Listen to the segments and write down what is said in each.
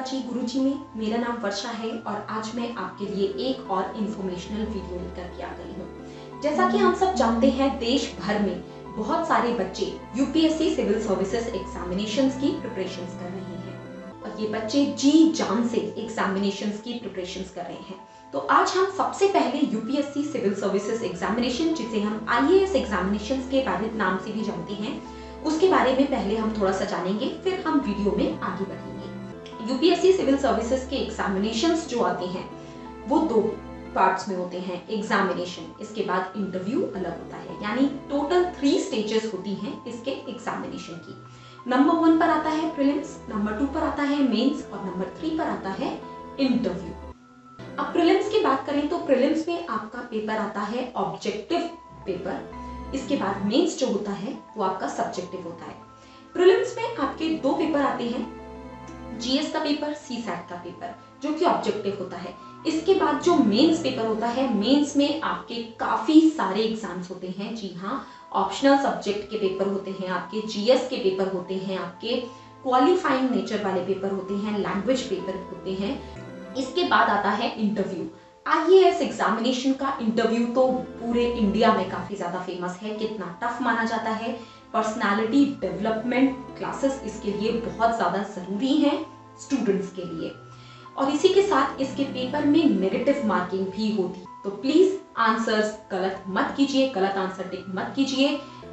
जी गुरुजी में। मेरा नाम वर्षा है और आज मैं आपके लिए एक और इन्फॉर्मेशनल वीडियो लेकर के आ गई हूँ। जैसा कि हम सब जानते हैं, देश भर में बहुत सारे बच्चे यूपीएससी सिविल सर्विसेज़ एग्जामिनेशन की प्रिपरेशन कर रहे हैं। और ये बच्चे जी जान से एग्जामिनेशन की प्रिपरेशन कर रहे हैं। तो आज हम सबसे पहले यूपीएससी सिविल सर्विसेज़ एग्जामिनेशन जिसे हम आईएएस एग्जामिनेशन के बारे नाम से भी जानते हैं उसके बारे में पहले हम थोड़ा सा जानेंगे, फिर हम वीडियो में आगे बढ़ेंगे। यूपीएससी सिविल सर्विसेज़ के एग्जामिनेशन जो आते हैं, वो दो पार्ट्स में होते हैं एग्जामिनेशन इसके बाद इंटरव्यू अलग होता है, यानी टोटल थ्री स्टेजेस होती हैं इसके एग्जामिनेशन की। नंबर वन पर आता है प्रिलिम्स नंबर टू पर आता है मेंस और नंबर थ्री पर आता है इंटरव्यू अब प्रिलिम्स की बात करें तो प्रिलिम्स में आपका पेपर आता है ऑब्जेक्टिव पेपर इसके बाद मेंस जो होता है, वो आपका सब्जेक्टिव होता है। प्रीलिम्स में आपके दो पेपर आते हैं जीएस का पेपर सी सैट का पेपर जो कि ऑब्जेक्टिव होता है। इसके बाद जो मेंस पेपर होता है मेंस में आपके काफ़ी सारे एग्ज़ाम्स होते हैं। जी हाँ ऑप्शनल सब्जेक्ट के पेपर होते हैं, आपके जीएस के पेपर होते हैं, आपके क्वालिफाइंग नेचर वाले पेपर होते हैं लैंग्वेज पेपर होते हैं। इसके बाद आता है इंटरव्यू आईएएस एग्जामिनेशन का इंटरव्यू तो पूरे इंडिया में काफ़ी ज़्यादा फ़ेमस है, कितना टफ माना जाता है। पर्सनालिटी डेवलपमेंट क्लासेस इसके लिए बहुत ज़्यादा ज़रूरी हैं स्टूडेंट्स के लिए। और इसी के साथ इसके पेपर में नेगेटिव मार्किंग भी होती तो प्लीज़ आंसर्स गलत मत कीजिए, गलत आंसर टिक मत कीजिए।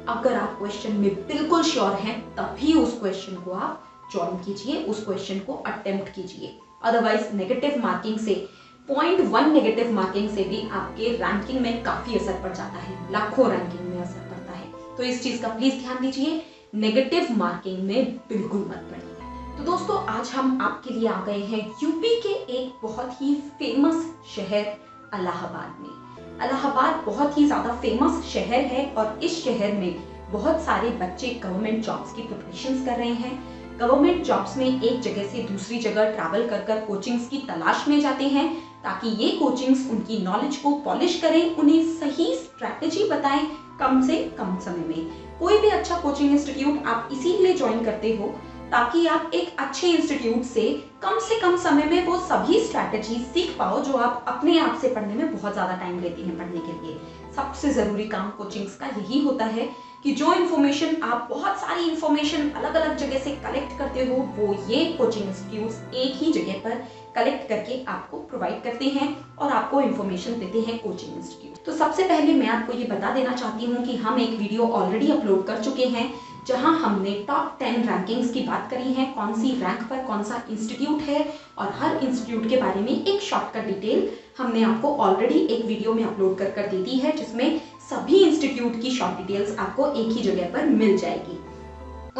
अगर आप क्वेश्चन में बिल्कुल श्योर हैं, तभी उस क्वेश्चन को आप ज्वाइन कीजिए, उस क्वेश्चन को अटेम्प्ट कीजिए। अदरवाइज़ नेगेटिव मार्किंग से पॉइंट वन नेगेटिव मार्किंग से भी आपके रैंकिंग में काफ़ी असर पड़ जाता है, लाखों रैंकिंग में असर पड़ता है। तो इस चीज़ का प्लीज़ ध्यान दीजिए नेगेटिव मार्किंग में बिल्कुल मत पड़िए। तो दोस्तों, आज हम आपके लिए आ गए हैं यूपी के एक बहुत ही फ़ेमस शहर, अलाहाबाद में। अलाहाबाद बहुत ही ज़्यादा फ़ेमस शहर है और इस शहर में बहुत सारे बच्चे गवर्नमेंट जॉब्स की प्रिपरेशन कर रहे हैं। गवर्नमेंट जॉब्स में एक जगह से दूसरी जगह ट्रैवल कर कर कोचिंग्स की तलाश में जाते हैं। ताकि ये कोचिंग्स उनकी नॉलेज को पॉलिश करें, उन्हें सही स्ट्रैटेजी बताएँ कम से कम समय में। कोई भी अच्छा कोचिंग इंस्टीट्यूट आप इसीलिए ज्वाइन करते हो ताकि आप एक अच्छे इंस्टीट्यूट से कम से कम समय में वो सभी स्ट्रैटेजी सीख पाओ जो आप अपने आप से पढ़ने में बहुत ज़्यादा टाइम लेती हैं पढ़ने के लिए। सबसे ज़रूरी काम कोचिंग्स का यही होता है कि जो इन्फॉर्मेशन आप बहुत सारी इन्फॉर्मेशन अलग अलग जगह से कलेक्ट करते हो, वो ये कोचिंग इंस्टीट्यूट एक ही जगह पर कलेक्ट करके आपको प्रोवाइड करते हैं और आपको इन्फॉर्मेशन देते हैं कोचिंग इंस्टीट्यूट तो सबसे पहले मैं आपको ये बता देना चाहती हूँ कि हम एक वीडियो ऑलरेडी अपलोड कर चुके हैं। जहाँ हमने टॉप टेन रैंकिंग्स की बात करी है, कौन सी रैंक पर कौन सा इंस्टीट्यूट है, और हर इंस्टीट्यूट के बारे में एक शॉर्टकट डिटेल हमने आपको ऑलरेडी एक वीडियो में अपलोड कर कर दे दी है, जिसमें सभी इंस्टीट्यूट की शॉर्ट डिटेल्स आपको एक ही जगह पर मिल जाएगी।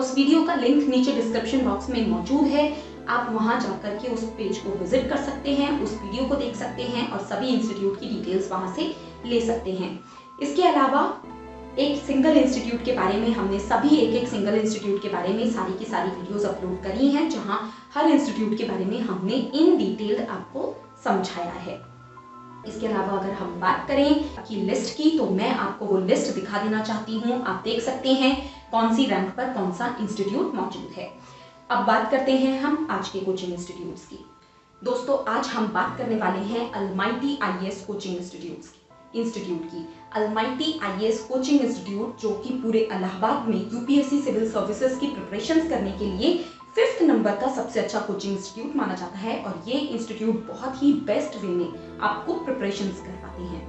उस वीडियो का लिंक नीचे डिस्क्रिप्शन बॉक्स में मौजूद है। आप वहाँ जाकर के उस पेज को विज़िट कर सकते हैं, उस वीडियो को देख सकते हैं, और सभी इंस्टीट्यूट की डिटेल्स वहाँ से ले सकते हैं। इसके अलावा एक सिंगल इंस्टीट्यूट के बारे में हमने सभी एक एक सिंगल इंस्टीट्यूट के बारे में सारी की सारी वीडियोस अपलोड करी हैं, जहाँ हर इंस्टीट्यूट के बारे में हमने इन डिटेल्ड आपको समझाया है। इसके अलावा अगर हम बात करें की लिस्ट की तो मैं आपको वो लिस्ट दिखा देना चाहती हूँ। आप देख सकते हैं कौन सी रैंक पर कौन सा इंस्टीट्यूट मौजूद है। अब बात करते हैं हम आज के कोचिंग इंस्टीट्यूट की। दोस्तों, आज हम बात करने वाले हैं अलमाइटी आईएएस कोचिंग इंस्टीट्यूट की इंस्टीट्यूट की। अलमाइटी आईएएस कोचिंग इंस्टीट्यूट जो कि पूरे इलाहाबाद में यूपीएससी सिविल सर्विसेज़ की प्रिपरेशन करने के लिए फिफ्थ नंबर का सबसे अच्छा कोचिंग इंस्टीट्यूट माना जाता है और ये इंस्टीट्यूट बहुत ही बेस्ट वे में आपको प्रिपरेशन करवाते हैं।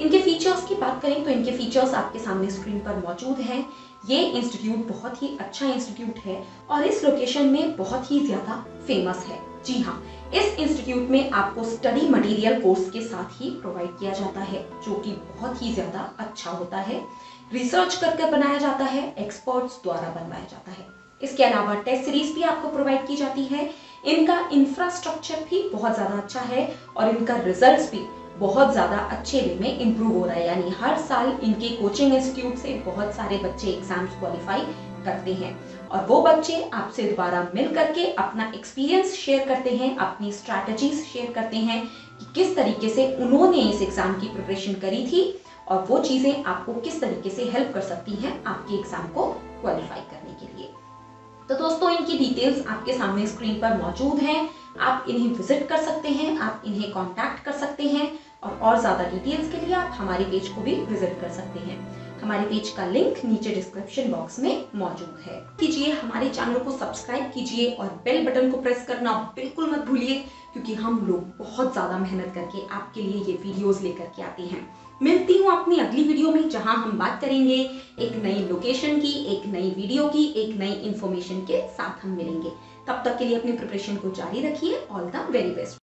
इनके फीचर्स की बात करें तो इनके फीचर्स आपके सामने स्क्रीन पर मौजूद हैं। ये इंस्टीट्यूट बहुत ही अच्छा इंस्टीट्यूट है और इस लोकेशन में बहुत ही ज़्यादा फ़ेमस है। जी हाँ इस इंस्टीट्यूट में आपको स्टडी मटेरियल कोर्स के साथ ही प्रोवाइड किया जाता है, जो कि बहुत ही ज़्यादा अच्छा होता है। रिसर्च करके बनाया जाता है एक्सपर्ट्स द्वारा बनवाया जाता है। इसके अलावा टेस्ट सीरीज़ भी आपको प्रोवाइड की जाती है। इनका इंफ्रास्ट्रक्चर भी बहुत ज़्यादा अच्छा है और इनका रिज़ल्ट भी बहुत ज़्यादा अच्छे वे में इम्प्रूव हो रहा है। यानी हर साल इनके कोचिंग इंस्टीट्यूट से बहुत सारे बच्चे एग्ज़ाम्स क्वालिफाई करते हैं। और वो बच्चे आपसे दोबारा मिल करके अपना एक्सपीरियंस शेयर करते हैं, अपनी स्ट्रैटेजीज शेयर करते हैं कि किस तरीके से उन्होंने इस एग्ज़ाम की प्रिपरेशन करी थी और वो चीज़ें आपको किस तरीके से हेल्प कर सकती हैं आपके एग्ज़ाम को क्वालिफाई करने के लिए। तो दोस्तों, इनकी डिटेल्स आपके सामने स्क्रीन पर मौजूद हैं। आप इन्हें विज़िट कर सकते हैं, आप इन्हें कांटेक्ट कर सकते हैं और और ज़्यादा डिटेल्स के लिए आप हमारे पेज को भी विज़िट कर सकते हैं। हमारे पेज का लिंक नीचे डिस्क्रिप्शन बॉक्स में मौजूद है। कीजिए, हमारे चैनल को सब्सक्राइब कीजिए और बेल बटन को प्रेस करना बिल्कुल मत भूलिए, क्योंकि हम लोग बहुत ज़्यादा मेहनत करके आपके लिए ये वीडियोस लेकर के आते हैं। मिलती हूँ अपनी अगली वीडियो में, जहाँ हम बात करेंगे एक नई लोकेशन की, एक नई वीडियो की, एक नई इंफॉर्मेशन के साथ हम मिलेंगे। तब तक के लिए अपनी प्रिपरेशन को जारी रखिए। All the very best